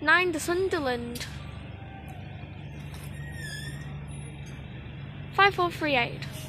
Nine to Sunderland. Five four three eight.